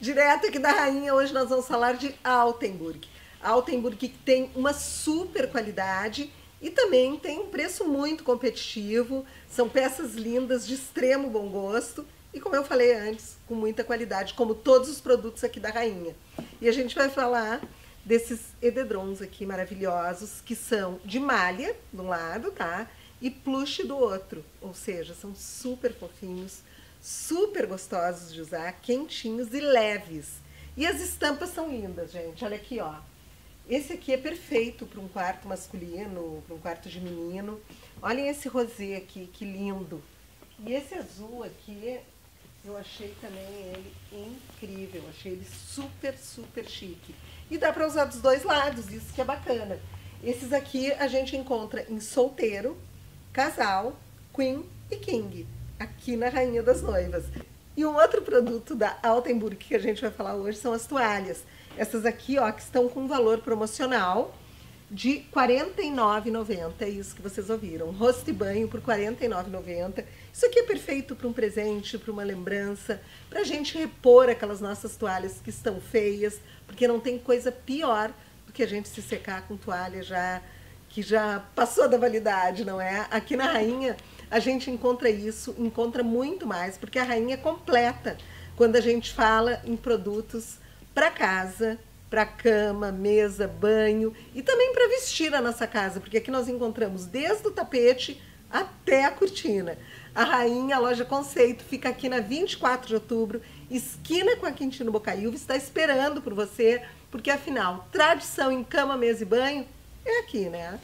direto aqui da Rainha. Hoje nós vamos falar de Altenburg. Altenburg tem uma super qualidade e também tem um preço muito competitivo. São peças lindas, de extremo bom gosto e, como eu falei antes, com muita qualidade, como todos os produtos aqui da Rainha. E a gente vai falar desses edredons aqui maravilhosos, que são de malha, de um lado, tá? E plush do outro. Ou seja, são super fofinhos, super gostosos de usar, quentinhos e leves. E as estampas são lindas, gente. Olha aqui, ó. Esse aqui é perfeito para um quarto masculino, para um quarto de menino. Olhem esse rosé aqui, que lindo. E esse azul aqui, eu achei também ele incrível. Achei ele super, super chique. E dá para usar dos dois lados, isso que é bacana. Esses aqui a gente encontra em solteiro, casal, queen e king, aqui na Rainha das Noivas. E um outro produto da Altenburg que a gente vai falar hoje são as toalhas. Essas aqui, ó, que estão com valor promocional de R$ 49,90, é isso que vocês ouviram. Rosto e banho por R$ 49,90. Isso aqui é perfeito para um presente, para uma lembrança, para a gente repor aquelas nossas toalhas que estão feias, porque não tem coisa pior do que a gente se secar com toalha já que já passou da validade, não é? Aqui na Rainha a gente encontra isso, encontra muito mais, porque a Rainha é completa quando a gente fala em produtos para casa, para cama, mesa, banho e também para vestir a nossa casa, porque aqui nós encontramos desde o tapete até a cortina. A Rainha, a loja Conceito, fica aqui na 24 de outubro, esquina com a Quintino Bocaiúva, está esperando por você, porque afinal, tradição em cama, mesa e banho é aqui, né?